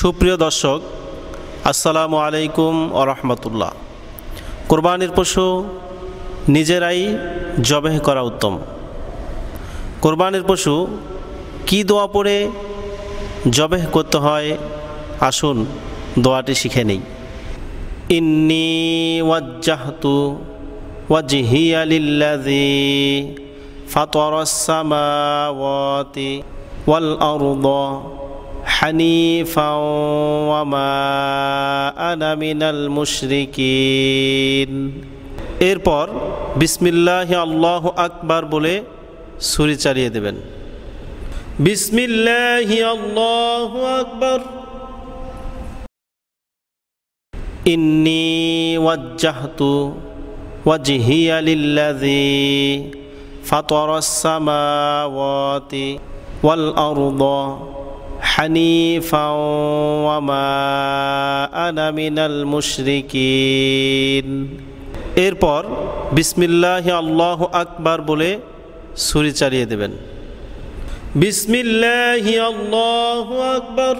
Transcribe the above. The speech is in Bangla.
সুপ্রিয় দর্শক, আসসালামু আলাইকুম ও রহমতুল্লাহ। কোরবানির পশু নিজেরাই জবেহ করা উত্তম। কোরবানির পশু কি দোয়া পড়ে জবেহ করতে হয়? আসুন দোয়াটি শিখে নেই। ইন্নি ওয়াজ্জাহতু ওয়াজহিয়া লিল্লাযী ফাতারাস সামাওয়াতি ওয়াল حنيفا وما أنا من المشركين এরপর বিসমিল্লাহ আল্লাহ আকবার বলে ছুরি চালিয়ে দেবেন বিসমিল্লাহ আল্লাহ আকবার ইন্নি ওয়াজ্জাহতু ওয়াজহিয়া লিল্লাযী ফাতারাস সামাওয়াতি ওয়াল আরদা حنيفا وما أنا من المشركين এরপর বিসমিল্লাহ আল্লাহ আকবার বলে ছুরি চালিয়ে দেবেন বিসমিল্লাহ আল্লাহ আকবার